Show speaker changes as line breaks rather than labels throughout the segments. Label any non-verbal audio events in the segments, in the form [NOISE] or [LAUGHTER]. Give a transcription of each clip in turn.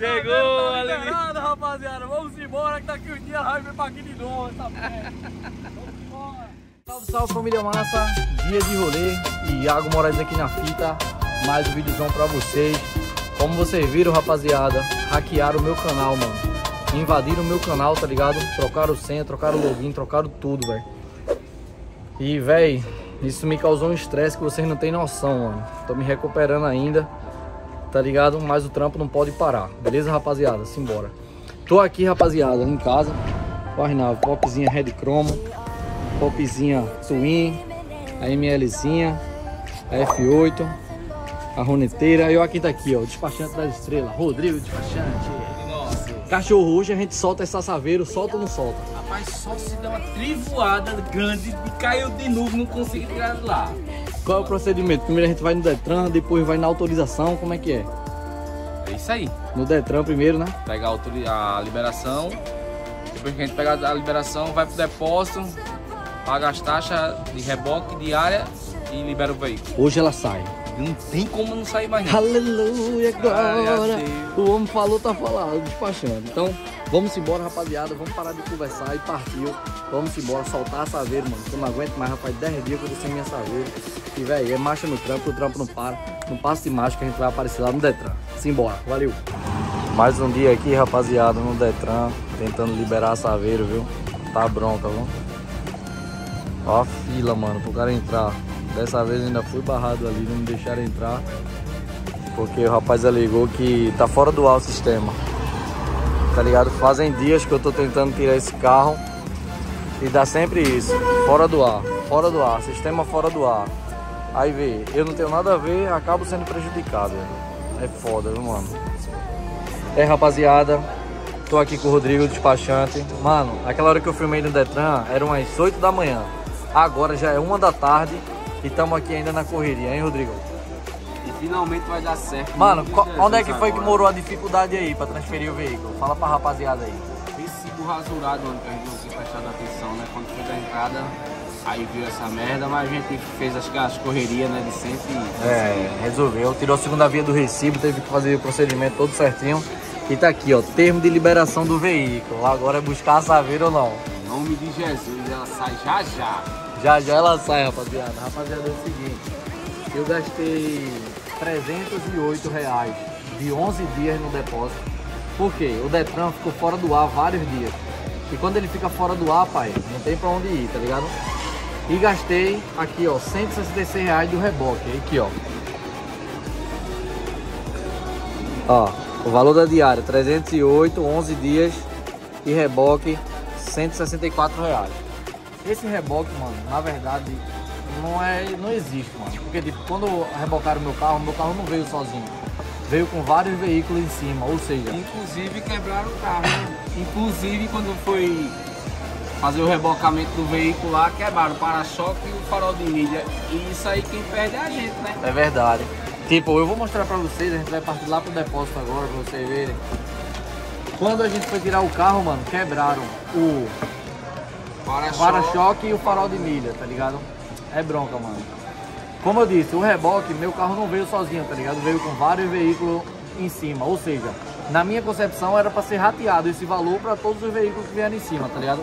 Chegou,
tá liberado, rapaziada. Vamos embora que daqui um dia vai vir pra aqui de novo, essa. Vamos embora.
Salve, salve família massa, dia de rolê, Iago Moraes aqui na fita, mais um videozão pra vocês. Como vocês viram, rapaziada, hackearam o meu canal, mano. Invadiram o meu canal, tá ligado? Trocaram senha, trocaram login, trocaram tudo, velho. E, velho, isso me causou um estresse que vocês não têm noção, mano. Tô me recuperando ainda, tá ligado? Mas o trampo não pode parar, beleza, rapaziada? Simbora. Tô aqui, rapaziada, em casa, com a Arnaldo, popzinha Red Chromo, popzinha Twin, a MLzinha, a F8, a roneteira. E o aqui tá aqui, ó, o despachante das estrelas, Rodrigo Despachante. Cachorro hoje a gente solta essa saveiro, solta ou não solta?
Rapaz, só se dá uma trivoada grande e caiu de novo, não consegui tirar de lá.
Qual é o procedimento? Primeiro a gente vai no Detran, depois vai na autorização, como é que é?
É isso aí.
No Detran primeiro, né?
Pega a, liberação. Depois que a gente pega a liberação, vai pro depósito, paga as taxas de reboque diária e libera o veículo.
Hoje ela sai.
Não tem como não sair mais. não.
Aleluia, agora. O homem falou, tá falado, despachando. Então, vamos embora, rapaziada. Vamos parar de conversar e partiu. Vamos embora, soltar a saveiro, mano. Eu não aguento mais, rapaz. 10 dias que eu tô sem minha saveiro. E, velho, é marcha no trampo, o trampo não para. Não passa de marcha que a gente vai aparecer lá no Detran. Simbora, valeu. Mais um dia aqui, rapaziada, no Detran. Tentando liberar saveiro, viu? Tá bronca, viu? Ó a fila, mano, pro cara entrar. Dessa vez ainda fui barrado ali, não me deixaram entrar. Porque o rapaz alegou que tá fora do ar o sistema. Tá ligado? Fazem dias que eu tô tentando tirar esse carro e dá sempre isso. Fora do ar, fora do ar, sistema fora do ar. Aí vê, eu não tenho nada a ver, acabo sendo prejudicado. É foda, viu, mano? É, rapaziada, tô aqui com o Rodrigo, despachante. Mano, aquela hora que eu filmei no Detran era umas 8 da manhã. Agora já é uma da tarde e estamos aqui ainda na correria, hein, Rodrigo?
E finalmente vai dar certo.
Mano, onde é que foi que
agora.
morou a dificuldade aí pra transferir o veículo? Fala pra rapaziada aí.
Esse rasurado, mano, que a gente não tinha prestado atenção, né? Quando foi da entrada, aí viu essa merda, mas a gente fez as, as correrias, né, de sempre.
É, resolveu. Tirou a segunda via do recibo, teve que fazer o procedimento todo certinho. E tá aqui, ó, termo de liberação do veículo. Agora é buscar a saveira ou não.
Em nome de Jesus, ela sai já já.
Já já ela sai, rapaziada. Rapaziada, é o seguinte. Eu gastei 308 reais de 11 dias no depósito. Por quê? O Detran ficou fora do ar vários dias. E quando ele fica fora do ar, pai, não tem pra onde ir, tá ligado? E gastei aqui, ó, 166 reais do reboque. Aqui, ó. Ó, o valor da diária, 308, 11 dias e reboque, 164 reais. Esse reboque, mano, na verdade, não é, não existe, mano. Porque tipo, quando rebocaram meu carro, meu carro não veio sozinho. Veio com vários veículos em cima, ou seja,
Inclusive quebraram o carro, né? Inclusive quando foi fazer o rebocamento do veículo lá, quebraram o para-choque e o farol de milha. E isso aí quem perde é a gente, né?
é verdade. Tipo, eu vou mostrar pra vocês, a gente vai partir lá pro depósito agora pra vocês verem. Quando a gente foi tirar o carro, mano, quebraram o
Para-choque.
para-choque e o farol de milha, tá ligado? É bronca, mano. Como eu disse, o reboque, meu carro não veio sozinho, tá ligado? Veio com vários veículos em cima. Ou seja, na minha concepção era pra ser rateado esse valor pra todos os veículos que vieram em cima, tá ligado?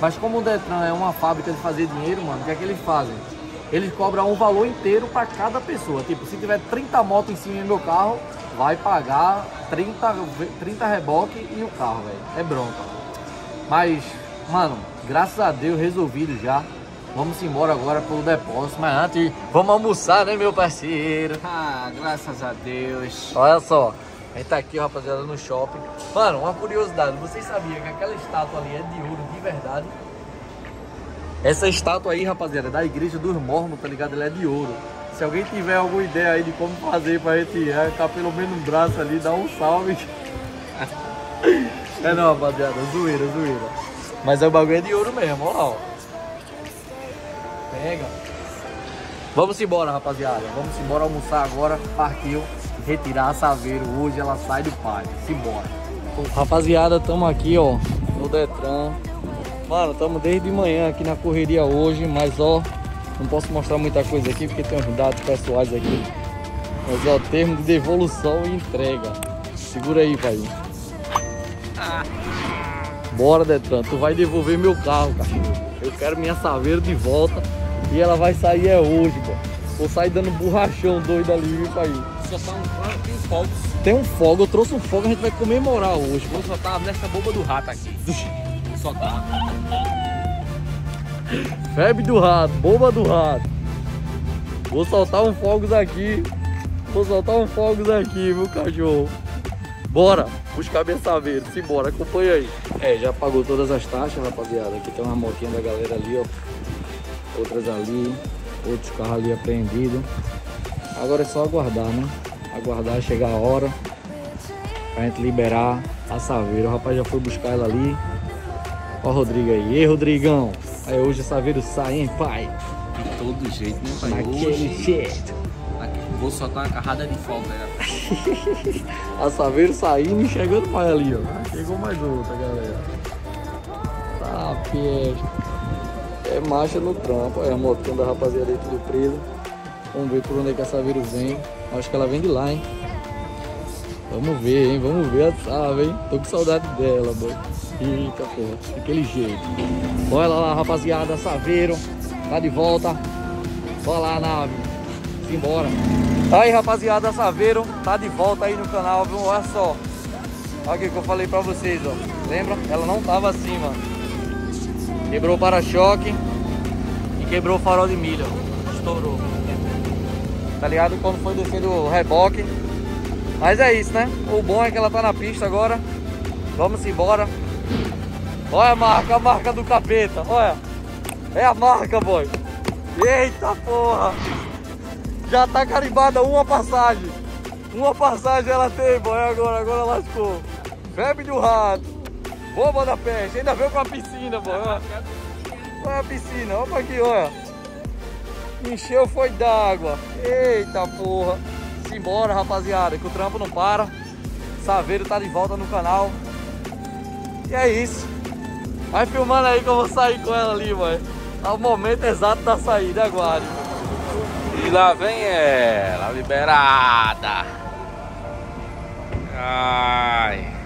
Mas como o Detran é uma fábrica de fazer dinheiro, mano, o que é que eles fazem? Eles cobram um valor inteiro pra cada pessoa. Tipo, se tiver 30 motos em cima do meu carro, vai pagar 30, ve- 30 reboque e o carro, velho. É bronca. Mas, mano, graças a Deus resolvido já. Vamos embora agora pro depósito. Mas antes, vamos almoçar, né, meu parceiro?
Ah, graças a Deus.
Olha só, a gente tá aqui, rapaziada, no shopping. Mano, uma curiosidade, vocês sabiam que aquela estátua ali é de ouro de verdade? Essa estátua aí, rapaziada, é da igreja dos mormons, tá ligado? Ela é de ouro. Se alguém tiver alguma ideia aí de como fazer pra gente arrancar pelo menos um braço ali, dá um salve. [LAUGHS] É não, rapaziada, zoeira, zoeira. Mas é o bagulho é de ouro mesmo, olha lá, ó. Pega. Vamos embora, rapaziada. Vamos embora almoçar agora. Partiu. Retirar a Saveiro. Hoje ela sai do pai. Simbora. Rapaziada, estamos aqui, ó. No Detran. Mano, estamos desde manhã aqui na correria hoje. Mas, ó, não posso mostrar muita coisa aqui porque tem uns dados pessoais aqui. Mas, ó, termo de devolução e entrega. Segura aí, pai. Bora, Detran. Tu vai devolver meu carro, cachorro. Eu quero minha saveira de volta. E ela vai sair é hoje, pô. Vou sair dando borrachão doido ali, viu, pai?
Só tá um tem fogos.
Tem um fogo, eu trouxe um fogo, a gente vai comemorar hoje.
Vou soltar nessa boba do rato aqui. Vou soltar.
Febre do rato, boba do rato. Vou soltar um fogos aqui. Vou soltar um fogos aqui, meu cachorro. Bora, buscar minha saveira. Simbora, acompanha aí. É, já pagou todas as taxas, rapaziada. Aqui tem uma motinha da galera ali, ó. Outras ali. Outros carros ali apreendidos. Agora é só aguardar, né? Aguardar chegar a hora pra gente liberar a saveira. O rapaz já foi buscar ela ali. Ó o Rodrigo aí. Ei, Rodrigão. Aí hoje a saveira sai, hein, pai?
De todo jeito, né, pai?
Naquele
Hoje,
jeito.
vou soltar uma carrada de folga. Né? [LAUGHS]
A saveira saindo e chegando mais ali, ó. Ah, Chegou mais outra, galera. Tá, peste. É marcha no trampo. É a motinha da rapaziada aí tudo preso. Vamos ver por onde é que a saveira vem. Acho que ela vem de lá, hein. Vamos ver, hein. Vamos ver a Sava, hein. Tô com saudade dela, boy. Eita, porra. Daquele jeito. Olha lá, rapaziada. Saveiro. Tá de volta. Olha lá, nave. Simbora. Aí, rapaziada, Saveiro tá de volta aí no canal, viu? Olha só. Olha o que eu falei pra vocês, ó. Lembra? Ela não tava assim, mano. Quebrou o para-choque e quebrou o farol de milho. Estourou. Tá ligado? Quando foi descendo o reboque. Mas é isso, né? O bom é que ela tá na pista agora. Vamos embora. Olha a marca, a marca do capeta. Olha. É a marca, boy. Eita porra. Já tá carimbada uma passagem. Uma passagem ela tem, boy. Agora, agora lascou. Febre do rato. Bomba da peste. Ainda veio com a piscina, boy. Olha, olha a piscina. Olha aqui, olha. Encheu foi d'água. Eita porra. Simbora, rapaziada, que o trampo não para. Saveiro tá de volta no canal. E é isso. Vai filmando aí que eu vou sair com ela ali, mano. Ao momento exato da saída, aguarde.
E lá vem ela, liberada. Ai.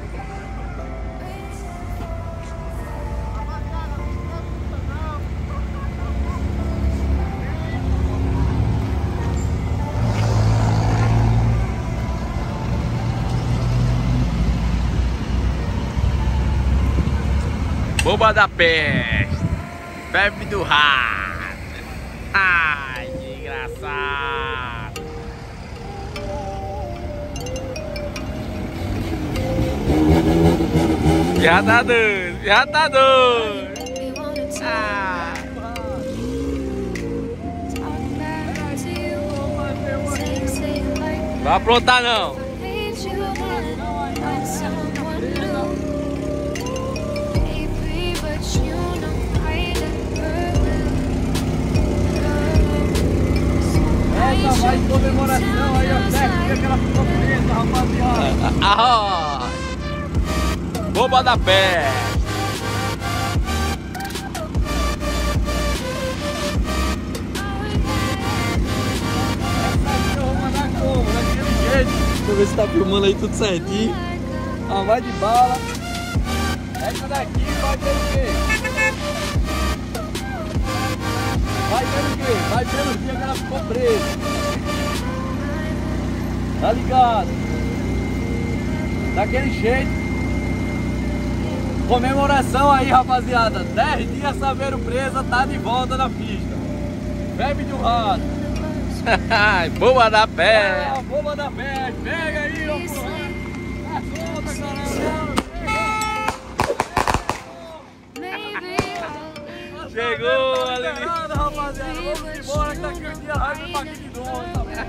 Boba da peste. Febre do rato. Ai, que engraçado. Já tá doido, já tá doido. Ah. Vai aprontar não.
Essa vai em comemoração aí, ó. Dias que ela ficou presa, rapaziada.
Ah, Boba da
vou mandar como? Daquele jeito.
Deixa eu ver se tá filmando aí tudo certinho.
Ah, vai de bala. Essa daqui vai pelo quê? Pelo dia que ela ficou presa. Tá ligado? Daquele jeito. Comemoração aí, rapaziada. 10 dias Saveiro presa, tá de volta na pista. Bebe do rato. [LAUGHS]
Ai, Boba da
É,
peste.
a bomba da peste. Pega aí, ó, rapaziada. Vamos embora que um dia vai vir pra aqui de novo. tá?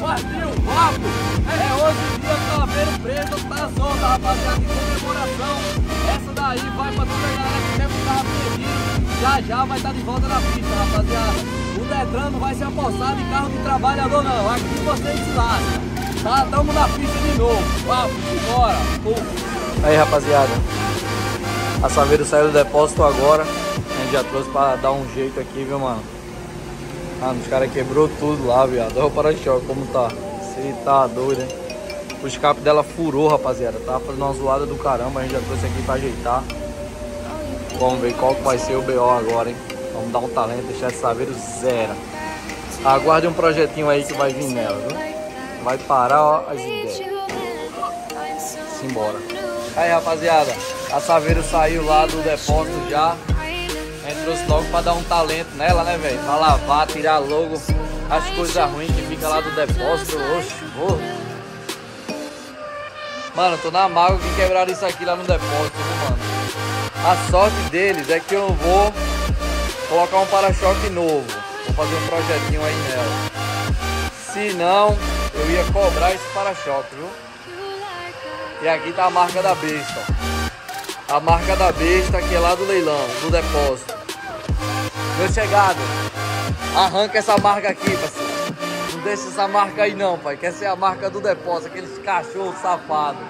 Partiu, papo! É hoje em dia Saveiro preso, tá solta, rapaziada, em comemoração. Essa daí vai pra toda a galera que sempre tava perdido. Já já vai estar de volta na pista, rapaziada. O Detran não vai se apossar de carro de trabalhador, não. Aqui vocês se lascam. Tá, tamo na pista de novo. Bora.
Aí, rapaziada. A Saveiro saiu do depósito agora. A gente já trouxe pra dar um jeito aqui, viu, mano? Ah, os caras quebrou tudo lá, viado. Olha o para-choque como tá. Você tá doido, hein? O escape dela furou, rapaziada. Tá fazendo uma zoada do caramba. A gente já trouxe aqui pra ajeitar. Vamos ver qual que vai ser o BO agora, hein? Vamos dar um talento, deixar esse saveiro zero. Aguarde um projetinho aí que vai vir nela, viu? Vai parar ó, as ideias. Simbora. Aí, rapaziada. A saveiro saiu lá do depósito já. A gente trouxe logo pra dar um talento nela, né, velho? Pra lavar, tirar logo as coisas ruins que fica lá do depósito. Oxe, vou. Mano, tô na mágoa que quebraram isso aqui lá no depósito, viu, mano? A sorte deles é que eu vou colocar um para-choque novo. Vou fazer um projetinho aí nela. Se não, eu ia cobrar esse para-choque, viu? E aqui tá a marca da besta. A marca da besta que é lá do leilão, do depósito. Meu chegado, arranca essa marca aqui, parceiro. Não deixa essa marca aí não, pai. Quer ser a marca do depósito, aqueles cachorros safados.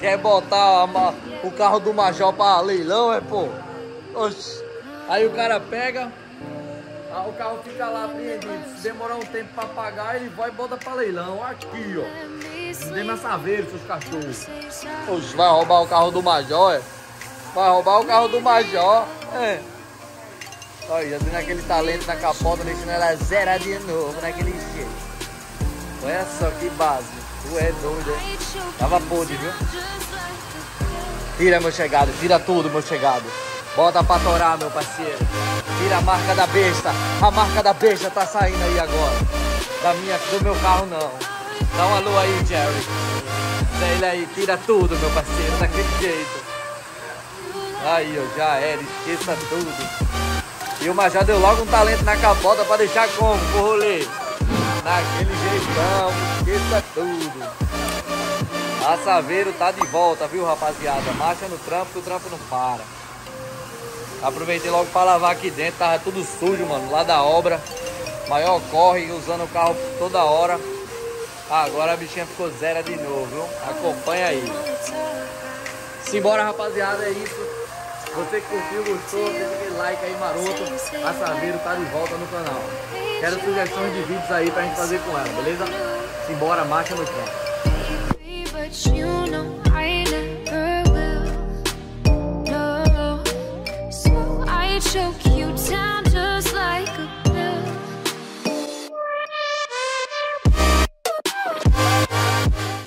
Quer botar a, o carro do Major pra leilão, é pô? Oxi. Aí o cara pega, o carro fica lá apreendido. Se demorar um tempo pra pagar, ele vai e bota pra leilão. Aqui, ó. Não tem mais saveiro, seus cachorros. Oxe, vai roubar o carro do Major, é? Vai roubar o carro do Major, é. Olha, já tem aquele talento na capota, deixando ela zerar de novo, naquele jeito. Olha só que base. Tu é doido, hein? Tava podre, viu? Tira, meu chegado. Tira tudo, meu chegado. Bota pra torar, meu parceiro. Tira a marca da besta. A marca da besta tá saindo aí agora. Da minha, do meu carro, não. Dá uma lua aí, Jerry. Ele aí, tira tudo, meu parceiro, daquele jeito. Aí, ó, já era. Esqueça tudo. E o Major deu logo um talento na capota pra deixar como, pro rolê. Naquele jeitão, esqueça tudo. A Saveiro tá de volta, viu, rapaziada? Marcha no trampo que o trampo não para. Aproveitei logo para lavar aqui dentro, tava tudo sujo, mano, lá da obra. Maior corre, usando o carro toda hora. Agora a bichinha ficou zero de novo, viu? Acompanha aí. Simbora, rapaziada, é isso. Você que curtiu, gostou, deixa aquele like aí maroto. A Saveiro tá de volta no canal. Quero sugestões de vídeos aí pra gente fazer com ela, beleza? Simbora, marcha no campo. achou que